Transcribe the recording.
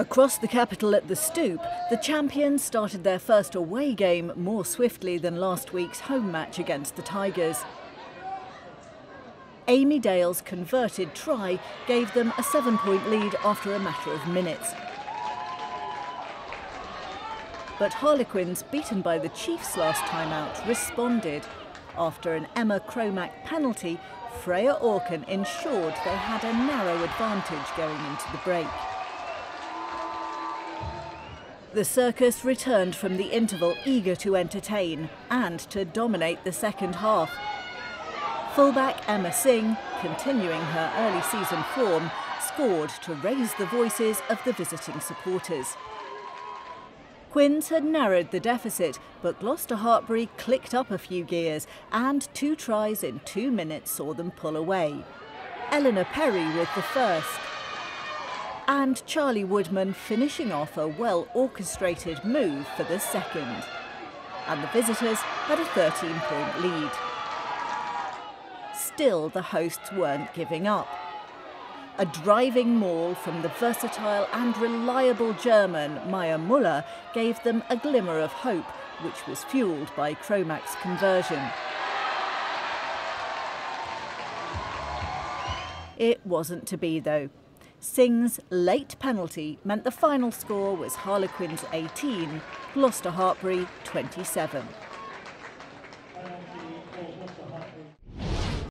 Across the capital at the Stoop, the champions started their first away game more swiftly than last week's home match against the Tigers. Amy Dale's converted try gave them a seven point lead after a matter of minutes. But Harlequins, beaten by the Chiefs last time out, responded. After an Emma Cromack penalty, Freya Orkin ensured they had a narrow advantage going into the break. The circus returned from the interval eager to entertain and to dominate the second half. Fullback Emma Sing, continuing her early season form, scored to raise the voices of the visiting supporters. Quins had narrowed the deficit, but Gloucester Hartpury clicked up a few gears and two tries in two minutes saw them pull away. Eleanor Perry with the first, and Charlie Woodman finishing off a well orchestrated move for the second. And the visitors had a 13 point lead. Still, the hosts weren't giving up. A driving maul from the versatile and reliable German Maya Muller gave them a glimmer of hope, which was fuelled by Cromack's conversion. It wasn't to be, though. Sing's late penalty meant the final score was Harlequins 18, Gloucester Hartpury 27.